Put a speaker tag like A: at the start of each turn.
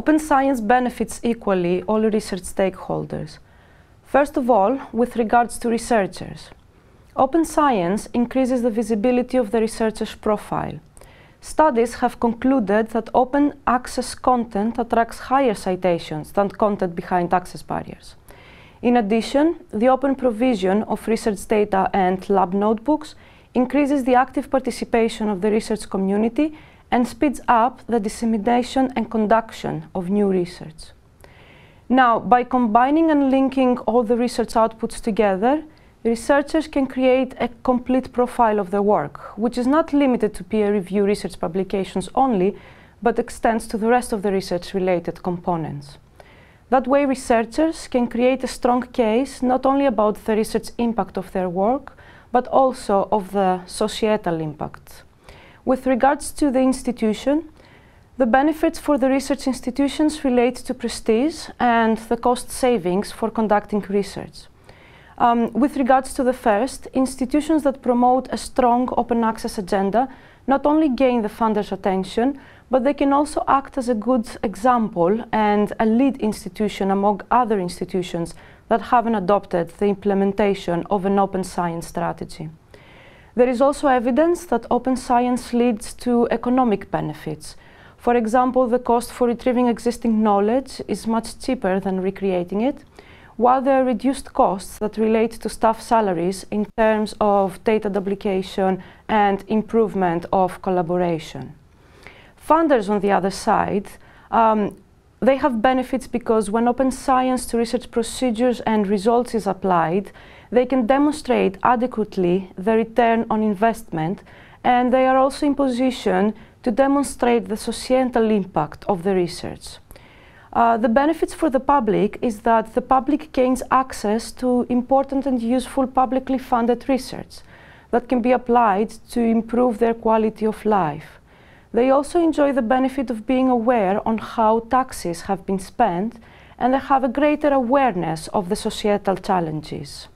A: Open science benefits equally all research stakeholders. First of all, with regards to researchers. Open science increases the visibility of the researcher's profile. Studies have concluded that open access content attracts higher citations than content behind access barriers. In addition, the open provision of research data and lab notebooks increases the active participation of the research community and speeds up the dissemination and conduction of new research. Now, by combining and linking all the research outputs together, researchers can create a complete profile of their work, which is not limited to peer-reviewed research publications only, but extends to the rest of the research-related components. That way, researchers can create a strong case not only about the research impact of their work, but also of the societal impact. With regards to the institution, the benefits for the research institutions relate to prestige and the cost savings for conducting research. Um, with regards to the first, institutions that promote a strong open access agenda not only gain the funders' attention, but they can also act as a good example and a lead institution among other institutions that haven't adopted the implementation of an open science strategy. There is also evidence that open science leads to economic benefits. For example, the cost for retrieving existing knowledge is much cheaper than recreating it, while there are reduced costs that relate to staff salaries in terms of data duplication and improvement of collaboration. Funders, on the other side, um, they have benefits because when open science to research procedures and results is applied, they can demonstrate adequately the return on investment and they are also in position to demonstrate the societal impact of the research. Uh, the benefits for the public is that the public gains access to important and useful publicly funded research that can be applied to improve their quality of life. They also enjoy the benefit of being aware on how taxes have been spent and they have a greater awareness of the societal challenges.